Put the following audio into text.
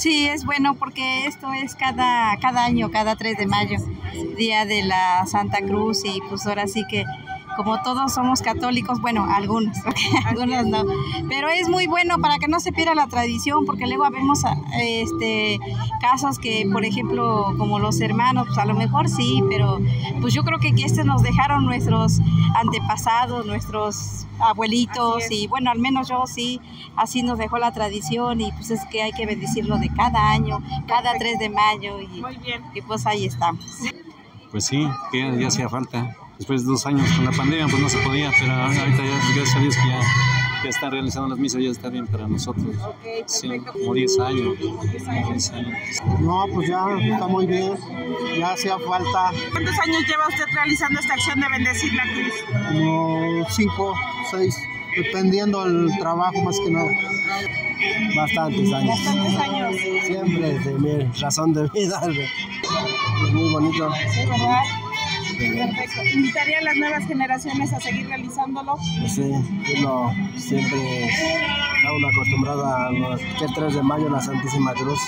Sí, es bueno porque esto es cada, cada año, cada 3 de mayo, día de la Santa Cruz y pues ahora sí que como todos somos católicos, bueno, algunos, algunos no, pero es muy bueno para que no se pierda la tradición, porque luego vemos este, casos que, por ejemplo, como los hermanos, pues a lo mejor sí, pero pues yo creo que este nos dejaron nuestros antepasados, nuestros abuelitos, y bueno, al menos yo sí, así nos dejó la tradición, y pues es que hay que bendecirlo de cada año, cada 3 de mayo, y, y pues ahí estamos. Pues sí, que ya hacía falta después de dos años con la pandemia, pues no se podía, pero ahorita ya, gracias a Dios que ya, ya están realizando las misas, ya está bien para nosotros. sí, como 10 años, No, pues ya está muy bien, ya hacía falta. ¿Cuántos años lleva usted realizando esta acción de bendecir la cruz? Como 5, 6, dependiendo del trabajo más que nada. Bastantes años. Bastantes años. Siempre de mi razón de vida. Es muy bonito. Sí, ¿verdad? Perfecto. ¿Invitaría a las nuevas generaciones a seguir realizándolo? Sí, uno siempre está acostumbrado a los 3 de mayo, la Santísima Cruz.